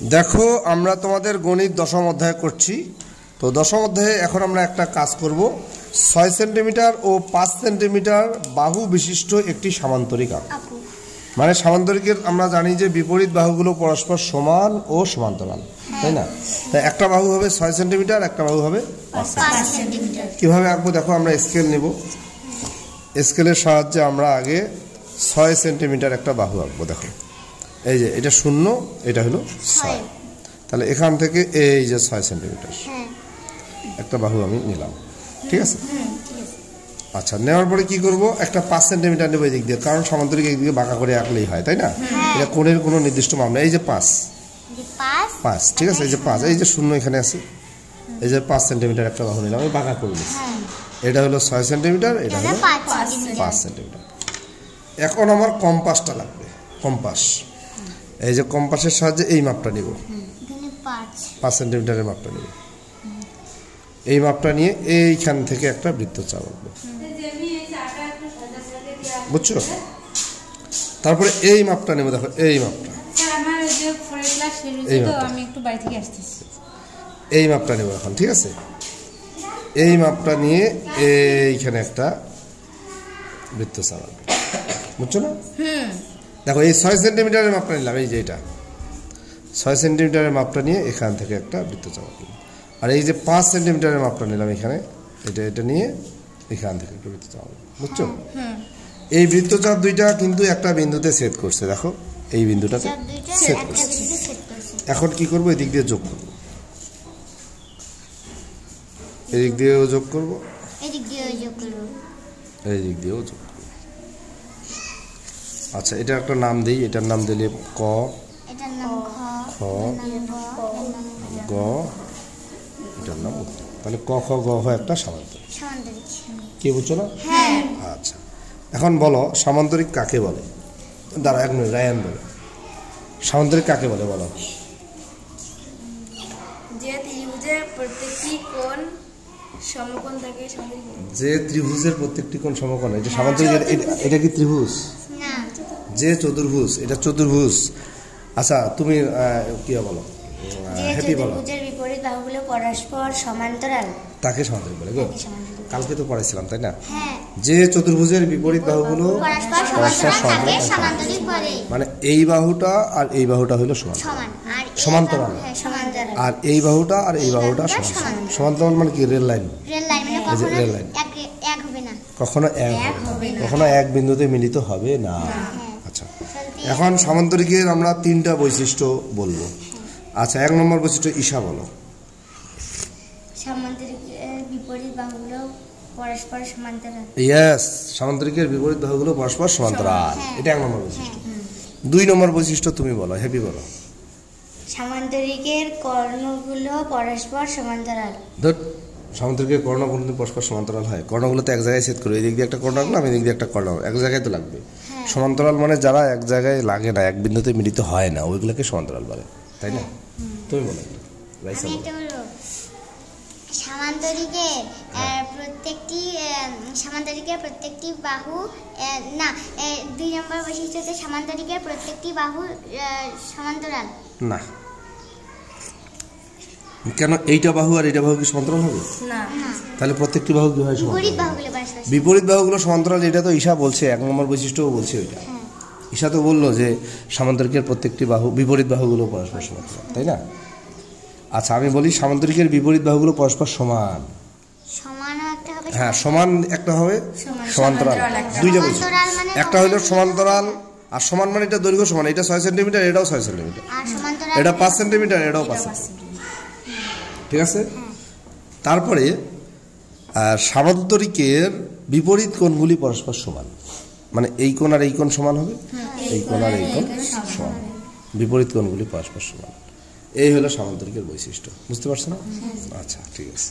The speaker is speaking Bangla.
দেখো আমরা তোমাদের গণিত দশম অধ্যায় করছি। তো দশম অধ্যায়ে এখন আমরা একটা কাজ করব। ছয় সেন্টিমিটার ও পাঁচ সেন্টিমিটার বাহু বিশিষ্ট একটি সামান্তরিক আঁক। মানে সামান্তরিকের আমরা জানি যে বিপরীত বাহুগুলো পরস্পর সমান ও সমান্তরাল তাই না? তাই একটা বাহু হবে ছয় সেন্টিমিটার একটা বাহু হবে পাঁচ পাঁচ সেন্টিমিটার। কীভাবে আঁকবো দেখো আমরা স্কেল নেব। স্কেলের সাহায্যে আমরা আগে ছয় সেন্টিমিটার একটা বাহু আঁকবো দেখো। এই যে এটা শূন্য এটা হলো ছয়। তাহলে এখান থেকে এই যে ছয় সেন্টিমিটার হ্যাঁ। একটা বাহু আমি নিলাম। ঠিক আছে? আচ্ছা নেওয়ার পরে কি করব? একটা পাঁচ সেন্টিমিটার নেব এদিক দিয়ে কারণ সমান্তরিক একদিকে বাঁকা করে আঁকলেই হয় তাই না? এটা কোণের কোনো নির্দিষ্ট নেই। এই যে পাঁচ। পাঁচ? ঠিক আছে? এই যে পাঁচ এই যে শূন্য এখানে আছে। এই যে পাঁচ সেন্টিমিটার একটা বাহু নিলাম আমি বাঁকা করে নিচ্ছি। হ্যাঁ। এটা হলো ছয় সেন্টিমিটার এটা এটা হলো পাঁচ সেন্টিমিটার এখন আমার কম্পাসটা লাগবে কম্পাস। এই যে কম্পাসের সাহায্যে এই মাপটা নিব। পাঁচ। সেন্টিমিটারের মাপটা নিব। এই মাপটা নিয়ে এইখান থেকে একটা বৃত্তচাপ আঁকবো। বুঝছ? তারপরে এই মাপটা নেব দেখো এই মাপটা। শেষ এই এই মাপটা নেব এখন ঠিক আছে? এই মাপটা নিয়ে এইখানে একটা বৃত্তচাপ আঁকবো। বুঝছ না? দেখো এই ছয় সেন্টিমিটারের মাপটা নিলাম এই যে এটা। ছয় সেন্টিমিটারের মাপটা নিয়ে এখান থেকে একটা বৃত্তচাপ আর এই যে পাঁচ সেন্টিমিটারের মাপটা নিলাম এখানে এটা এটা নিয়ে এখান থেকে একটা বৃত্তচাপ বুঝছ? এই বৃত্তচাপ দুইটা কিন্তু একটা বিন্দুতে ছেদ করছে দেখো এই বিন্দুটাতে সেট করছে। এখন কি করব? এদিক দিয়ে যোগ করব। এদিক দিয়েও যোগ করব। এদিক দিয়ে ওই যোগ করব। এই দিক দিয়েও যোগ করব। আচ্ছা এটা একটা নাম দিই এটার নাম দিলে ক। এটার নাম খ। খ। এটার নাম গ। এটার নাম উত্তর। তাহলে ক খ গ হ একটা সামান্তরিক। সামান্তরিক। কি বুঝছ না? হ্যাঁ। আচ্ছা। এখন বলো সামান্তরিক কাকে বলে? দাঁড়া এক মিনিট রায়ান বলে। সামান্তরিক কাকে বলে বলো? যে ত্রিভুজের প্রত্যেকটি কোণ সমকোণ থাকে সমান্তরিক। যে ত্রিভুজের প্রত্যেকটি কোণ সমকোণ এটা সামান্তরিক এটা- কি ত্রিভুজ? যে চতুর্ভুজ এটা চতুর্ভুজ। আচ্ছা তুমি কি বলো? হ্যাপি বলো। চতুর্ভুজের বিপরীত বাহুগুলো পরস্পর সমান্তরাল। তাকে সমান্তরিক বলে গো কালকে তো পড়াইছিলাম তাই না? হ্যাঁ। যে চতুর্ভুজের বিপরীত বাহুগুলো পরস্পর সমান্তরাল সমান্তরাল মানে এই বাহুটা আর এই বাহুটা হলো সমান। সমান আর এই সমান্তরাল। হ্যাঁ, সমান্তরাল। আর এই বাহুটা আর এই বাহুটা সমান সমান। সমান্তরাল। মানে কি? Rail line. রেল লাইন মানে কখনো এক এক হবে না। কখনো এক এক হবে হবে না। না। কখনো এক বিন্দুতে মিলিত হবে না। তাহলে এখন সামান্তরিকের আমরা তিনটা বৈশিষ্ট্য বলব। আচ্ছা এক নম্বর বৈশিষ্ট্য ঈশা বলো। সামান্তরিক বিপরীত বাহুগুলো পরস্পর সমান্তরাল। ইয়েস সামান্তরিকের বিপরীত বাহুগুলো পরস্পর সমান্তরাল। হ্যাঁ। এটা এক নম্বর বৈশিষ্ট্য। দুই নম্বর বৈশিষ্ট্য তুমি বলো হেপি বলো। সামান্তরিকের কর্ণগুলো পরস্পর সমান্তরাল। সামান্তরিকের কর্ণ কোনদিন পরস্পর সমান্তরাল হয়। কর্ণগুলো তো এক জায়গায় সেট করবে এদিক দিয়ে একটা কর্ণ রাখলাম এদিক দিয়ে একটা কর্ণ এক জায়গায় তো লাগবে। সমান্তরাল মানে যারা এক জায়গায় লাগে না এক বিন্দুতে মিলিত হয় না ওইগুলোকে সমান্তরাল বলে তাই না? তুমি বলো। সামান্তরিকের প্রত্যেকটি আহ, সামান্তরিকের প্রত্যেকটি বাহু না দুই নম্বর বৈশিষ্ট্য হচ্ছে সামান্তরিকের প্রত্যেকটি বাহু সমান্তরাল। না। কেন এইটা বাহু আর এইটা বাহু কি সমান্তরাল হবে? না। তাহলে প্রত্যেকটি বাহু কি হয় বিপরীত বাহুগুলো পরস্পর বিপরীত বাহুগুলো সমান্তরাল এটা তো ঈশা বলছে এক নম্বর বৈশিষ্ট্যও বলছে ওইটা। হ্যাঁ। ঈশা তো বলল যে সামান্তরিকের প্রত্যেকটি বাহু বিপরীত বাহুগুলো পরস্পর সমান্তরাল তাই না? আচ্ছা আমি বলি সামান্তরিকের বিপরীত বাহুগুলো পরস্পর সমান। হ্যাঁ সমান একটা হবে সমান্তরাল। সমান্তরাল দুইটা বলছি মানে একটা হলো সমান্তরাল আর সমান মানে এটা দৈর্ঘ্য সমান এটা ছয় সেন্টিমিটার এটাও ছয় সেন্টিমিটার। এটা মানে পাঁচ সেন্টিমিটার এটাও পাঁচ সেন্টিমিটার। ঠিক আছে? তারপরে সামান্তরিকের বিপরীত কোণগুলি পরস্পর সমান। মানে এই কোণ আর এই কোণ সমান হবে? এই কোণ আর এই কোণ সমান। বিপরীত কোণগুলি পরস্পর সমান। এই হলো সামান্তরিকের বৈশিষ্ট্য। বুঝতে পারছ না? আচ্ছা ঠিক আছে।